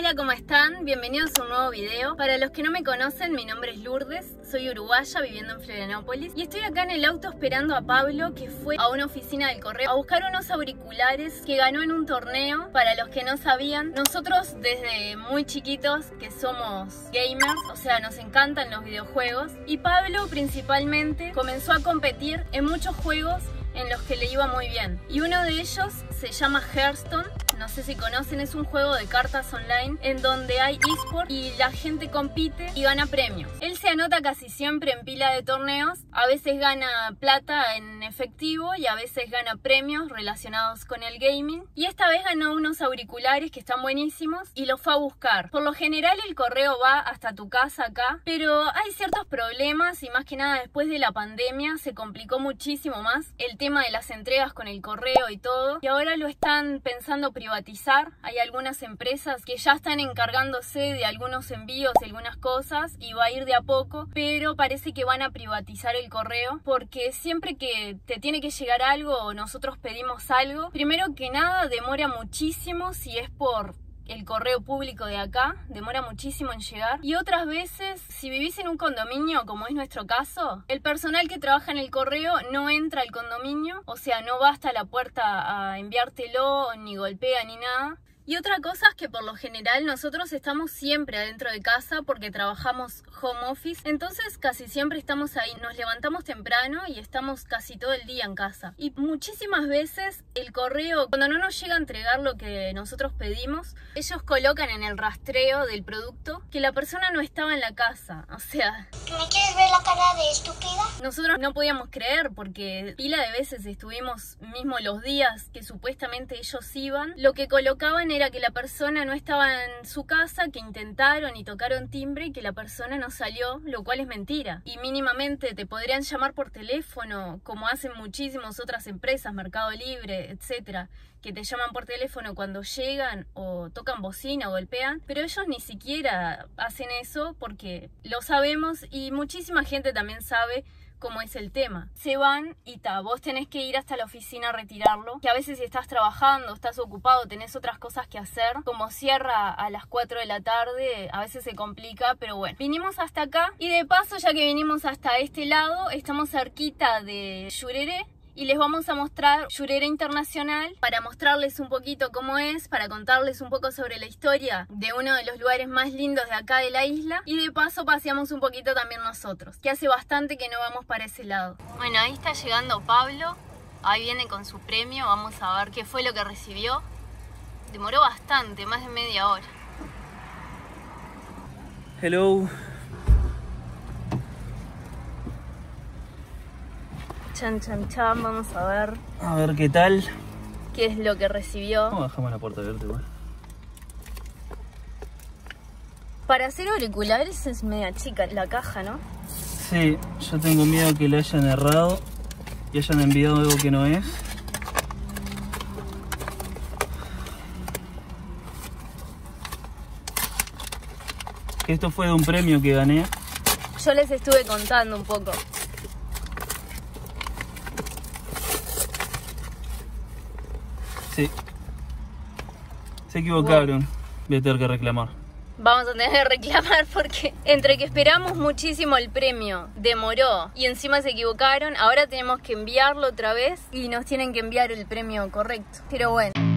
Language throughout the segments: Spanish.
Hola, ¿cómo están? Bienvenidos a un nuevo video. Para los que no me conocen, mi nombre es Lourdes, soy uruguaya viviendo en Florianópolis y estoy acá en el auto esperando a Pablo que fue a una oficina del correo a buscar unos auriculares que ganó en un torneo. Para los que no sabían, nosotros desde muy chiquitos que somos gamers, o sea, nos encantan los videojuegos y Pablo principalmente comenzó a competir en muchos juegos en los que le iba muy bien. Y uno de ellos se llama Hearthstone. No sé si conocen, es un juego de cartas online en donde hay eSport y la gente compite y gana premios. Él se anota casi siempre en pila de torneos, a veces gana plata en efectivo y a veces gana premios relacionados con el gaming. Y esta vez ganó unos auriculares que están buenísimos y los fue a buscar. Por lo general el correo va hasta tu casa acá, pero hay ciertos problemas y más que nada después de la pandemia se complicó muchísimo más el tema de las entregas con el correo y todo. Y ahora lo están pensando privatizar. Hay algunas empresas que ya están encargándose de algunos envíos y algunas cosas y va a ir de a poco, pero parece que van a privatizar el correo porque siempre que te tiene que llegar algo o nosotros pedimos algo, primero que nada demora muchísimo si es por el correo público de acá, demora muchísimo en llegar. Y otras veces, si vivís en un condominio, como es nuestro caso, el personal que trabaja en el correo no entra al condominio, o sea, no va hasta la puerta a enviártelo, ni golpea, ni nada. Y otra cosa es que por lo general nosotros estamos siempre adentro de casa porque trabajamos home office, entonces casi siempre estamos ahí, nos levantamos temprano y estamos casi todo el día en casa. Y muchísimas veces el correo, cuando no nos llega a entregar lo que nosotros pedimos, ellos colocan en el rastreo del producto que la persona no estaba en la casa, o sea... ¿Me quieres ver la cara de estúpida? Nosotros no podíamos creer porque pila de veces estuvimos mismo los días que supuestamente ellos iban, lo que colocaban que la persona no estaba en su casa, que intentaron y tocaron timbre y que la persona no salió, lo cual es mentira. Y mínimamente te podrían llamar por teléfono, como hacen muchísimas otras empresas, Mercado Libre, etcétera, que te llaman por teléfono cuando llegan o tocan bocina o golpean, pero ellos ni siquiera hacen eso porque lo sabemos y muchísima gente también sabe cómo es el tema. Se van y ta, vos tenés que ir hasta la oficina a retirarlo, que a veces si estás trabajando, estás ocupado, tenés otras cosas que hacer, como cierra a las 4 de la tarde, a veces se complica, pero bueno. Vinimos hasta acá y de paso, ya que vinimos hasta este lado, estamos cerquita de Yurere, y les vamos a mostrar Yurera Internacional para mostrarles un poquito cómo es, para contarles un poco sobre la historia de uno de los lugares más lindos de acá de la isla y de paso paseamos un poquito también nosotros, que hace bastante que no vamos para ese lado. Bueno, ahí está llegando Pablo, ahí viene con su premio, vamos a ver qué fue lo que recibió. Demoró bastante, más de media hora. Hello. Chan, chan, chan, vamos a ver A ver qué tal. qué es lo que recibió. Vamos a dejar la puerta abierta igual. Para hacer auriculares es media chica la caja, ¿no? Sí, yo tengo miedo que le hayan errado y hayan enviado algo que no es. Esto fue de un premio que gané. Yo les estuve contando un poco. Se equivocaron. Voy a tener que reclamar. Vamos a tener que reclamar porque entre que esperamos muchísimo el premio, demoró y encima se equivocaron, ahora tenemos que enviarlo otra vez y nos tienen que enviar el premio correcto. Pero bueno.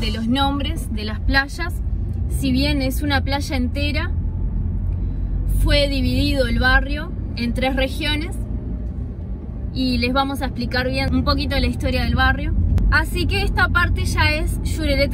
De los nombres de las playas. Si bien es una playa entera, fue dividido el barrio en tres regiones y les vamos a explicar bien un poquito la historia del barrio. Así que esta parte ya es Yurere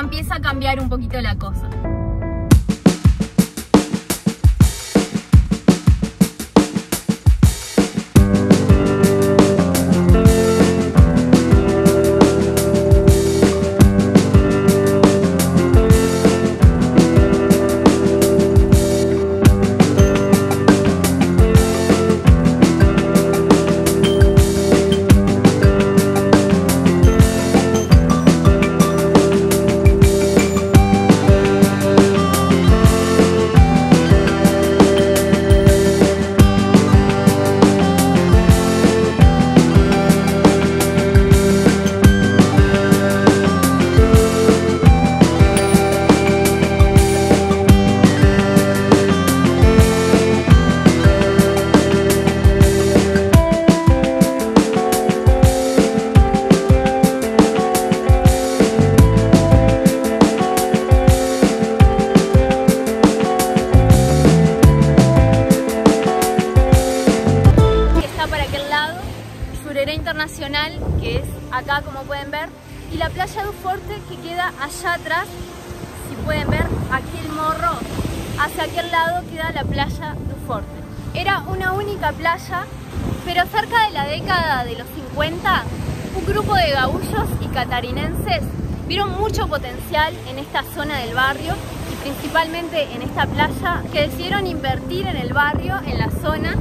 empieza a cambiar un poquito la cosa. Allá atrás, si pueden ver, aquí el morro, hacia aquel lado queda la playa de Uforte. Era una única playa, pero cerca de la década de los 50, un grupo de gaullos y catarinenses vieron mucho potencial en esta zona del barrio y principalmente en esta playa que decidieron invertir en el barrio, en la zona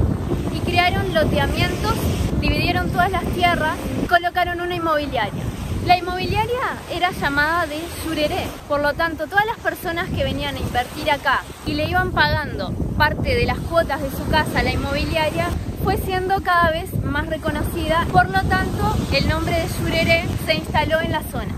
y crearon loteamientos dividieron todas las tierras y colocaron una inmobiliaria. La inmobiliaria era llamada de Yureré, por lo tanto todas las personas que venían a invertir acá y le iban pagando parte de las cuotas de su casa a la inmobiliaria fue siendo cada vez más reconocida, por lo tanto el nombre de Yureré se instaló en la zona.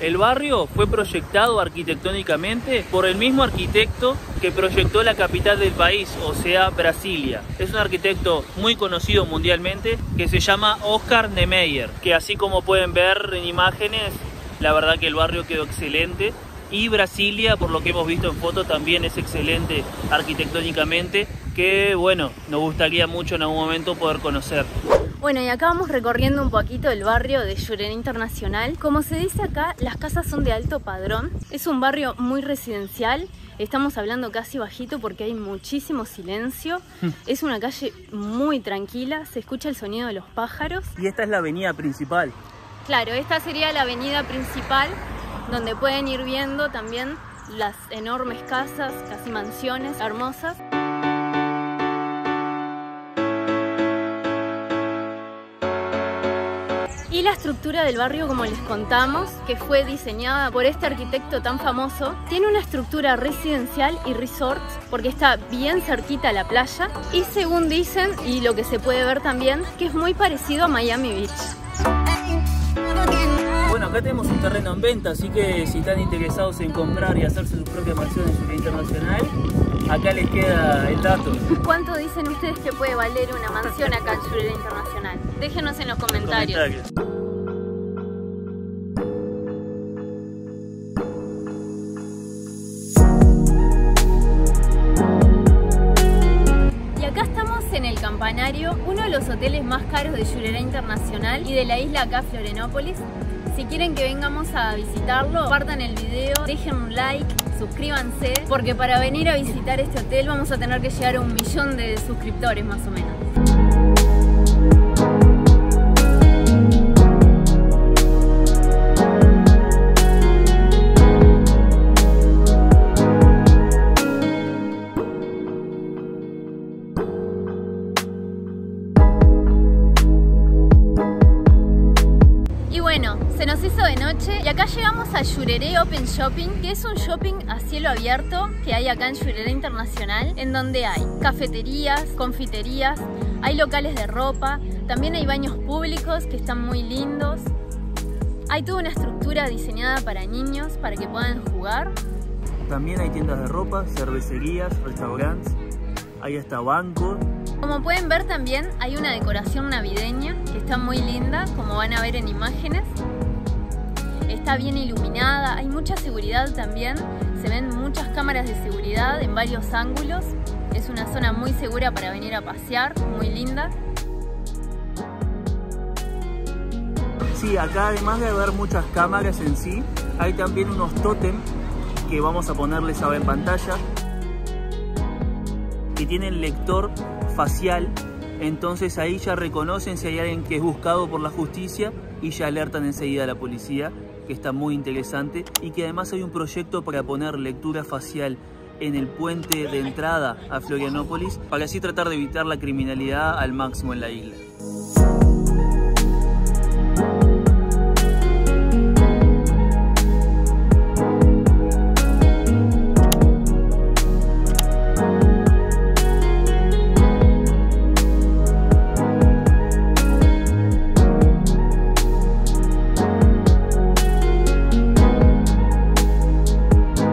El barrio fue proyectado arquitectónicamente por el mismo arquitecto que proyectó la capital del país, o sea, Brasilia. Es un arquitecto muy conocido mundialmente que se llama Oscar Niemeyer, que así como pueden ver en imágenes, la verdad que el barrio quedó excelente. Y Brasilia, por lo que hemos visto en foto, también es excelente arquitectónicamente, que bueno, nos gustaría mucho en algún momento poder conocer. Bueno, y acá vamos recorriendo un poquito el barrio de Llorena Internacional. Como se dice acá, las casas son de alto padrón. Es un barrio muy residencial. Estamos hablando casi bajito porque hay muchísimo silencio. Es una calle muy tranquila, se escucha el sonido de los pájaros. Y esta es la avenida principal. Claro, esta sería la avenida principal donde pueden ir viendo también las enormes casas, casi mansiones hermosas. Y la estructura del barrio, como les contamos, que fue diseñada por este arquitecto tan famoso, tiene una estructura residencial y resort, porque está bien cerquita a la playa, y según dicen, y lo que se puede ver también, que es muy parecido a Miami Beach. Bueno, acá tenemos un terreno en venta, así que si están interesados en comprar y hacerse sus propias mansiones en internacional, acá les queda el dato. ¿Cuánto dicen ustedes que puede valer una mansión acá en Ciudad Internacional? Déjenos en los comentarios. Campanario, los hoteles más caros de Llurera Internacional y de la isla acá Florianópolis. Si quieren que vengamos a visitarlo, compartan el video, dejen un like, suscríbanse, porque para venir a visitar este hotel vamos a tener que llegar a un millón de suscriptores más o menos. Y bueno, se nos hizo de noche y acá llegamos a Yureré Open Shopping, que es un shopping a cielo abierto que hay acá en Yureré Internacional, en donde hay cafeterías, confiterías, hay locales de ropa, también hay baños públicos que están muy lindos. Hay toda una estructura diseñada para niños para que puedan jugar. También hay tiendas de ropa, cervecerías, restaurantes, hay hasta bancos. Como pueden ver también hay una decoración navideña que está muy linda, como van a ver en imágenes. Está bien iluminada, hay mucha seguridad también, se ven muchas cámaras de seguridad en varios ángulos. Es una zona muy segura para venir a pasear, muy linda. Sí, acá además de haber muchas cámaras en sí, hay también unos tótem que vamos a ponerles ahora en pantalla que tienen lector facial, entonces ahí ya reconocen si hay alguien que es buscado por la justicia y ya alertan enseguida a la policía, que está muy interesante y que además hay un proyecto para poner lectura facial en el puente de entrada a Florianópolis para así tratar de evitar la criminalidad al máximo en la isla.